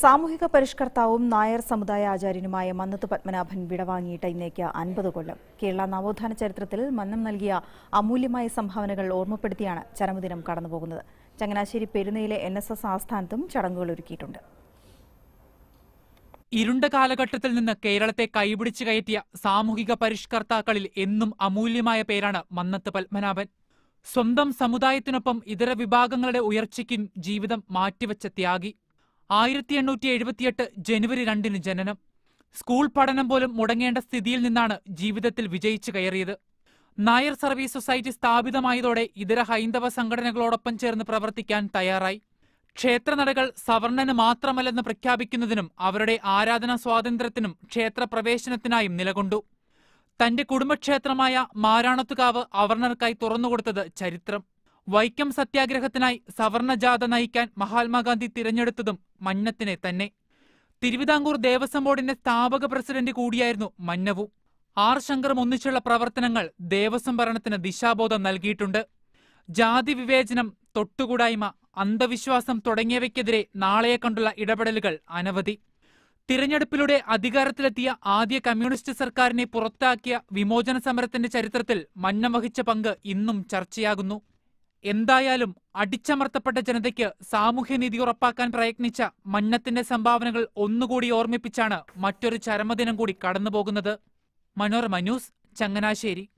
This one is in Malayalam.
സാമൂഹിക പരിഷ്കർത്താവും നായർ സമുദായ ആചാര്യനുമായ മന്നത്ത് പത്മനാഭൻ വിടവാങ്ങിയിട്ട് ഇന്നേക്ക് അൻപത് കൊല്ലം. കേരള നവോത്ഥാന ചരിത്രത്തിൽ മന്നം നൽകിയ അമൂല്യമായ സംഭാവനകൾ ഓർമ്മപ്പെടുത്തിയാണ് ചരമദിനം കടന്നുപോകുന്നത്. ചങ്ങനാശ്ശേരി പെരുന്നയിലെ എൻ എസ് എസ് ആസ്ഥാനത്തും ചടങ്ങുകൾ ഒരുക്കിയിട്ടുണ്ട്. ഇരുണ്ട കാലഘട്ടത്തിൽ നിന്ന് കേരളത്തെ കൈപിടിച്ചു കയറ്റിയ സാമൂഹിക പരിഷ്കർത്താക്കളിൽ എന്നും അമൂല്യമായ പേരാണ് മന്നത്ത് പത്മനാഭൻ. സ്വന്തം സമുദായത്തിനൊപ്പം ഇതര വിഭാഗങ്ങളുടെ ഉയർച്ചയ്ക്കും ജീവിതം മാറ്റിവെച്ച ത്യാഗി. ആയിരത്തി എണ്ണൂറ്റി എഴുപത്തിയെട്ട് ജനുവരി രണ്ടിന് ജനനം. സ്കൂൾ പഠനം പോലും മുടങ്ങേണ്ട സ്ഥിതിയിൽ നിന്നാണ് ജീവിതത്തിൽ വിജയിച്ചു കയറിയത്. നായർ സർവീസ് സൊസൈറ്റി സ്ഥാപിതമായതോടെ ഇതര ഹൈന്ദവ സംഘടനകളോടൊപ്പം ചേർന്ന് പ്രവർത്തിക്കാൻ തയ്യാറായി. ക്ഷേത്രനടകൾ സവർണന് മാത്രമല്ലെന്ന് പ്രഖ്യാപിക്കുന്നതിനും അവരുടെ ആരാധനാ സ്വാതന്ത്ര്യത്തിനും ക്ഷേത്രപ്രവേശനത്തിനായും നിലകൊണ്ടു. തന്റെ കുടുംബക്ഷേത്രമായ മാരാണത്തുകാവ് അവർണർക്കായി തുറന്നുകൊടുത്തത് ചരിത്രം. വൈക്കം സത്യാഗ്രഹത്തിനായി സവർണജാഥ നയിക്കാൻ മഹാത്മാഗാന്ധി തിരഞ്ഞെടുത്തതും മന്നത്തിനെ തന്നെ. തിരുവിതാംകൂർ ദേവസ്വം ബോർഡിന്റെ സ്ഥാപക പ്രസിഡന്റ് കൂടിയായിരുന്നു മന്നവു. ആർ ശങ്കറും ഒന്നിച്ചുള്ള പ്രവർത്തനങ്ങൾ ദേവസ്വം ഭരണത്തിന് ദിശാബോധം നൽകിയിട്ടുണ്ട്. ജാതി വിവേചനം തൊട്ടുകൂടായ്മ അന്ധവിശ്വാസം തുടങ്ങിയവയ്ക്കെതിരെ നാളെയെ കണ്ടുള്ള ഇടപെടലുകൾ അനവധി. തിരഞ്ഞെടുപ്പിലൂടെ അധികാരത്തിലെത്തിയ ആദ്യ കമ്മ്യൂണിസ്റ്റ് സർക്കാരിനെ പുറത്താക്കിയ വിമോചന സമരത്തിന്റെ ചരിത്രത്തിൽ മന്നം വഹിച്ച പങ്ക് ഇന്നും ചർച്ചയാകുന്നു. എന്തായാലും അടിച്ചമർത്തപ്പെട്ട ജനതയ്ക്ക് സാമൂഹ്യനീതി ഉറപ്പാക്കാൻ പ്രയത്നിച്ച മന്നത്തിന്റെ സംഭാവനകൾ ഒന്നുകൂടി ഓർമ്മിപ്പിച്ചാണ് മറ്റൊരു ചരമദിനം കൂടി കടന്നുപോകുന്നത്. മനോരമ ന്യൂസ് ചങ്ങനാശ്ശേരി.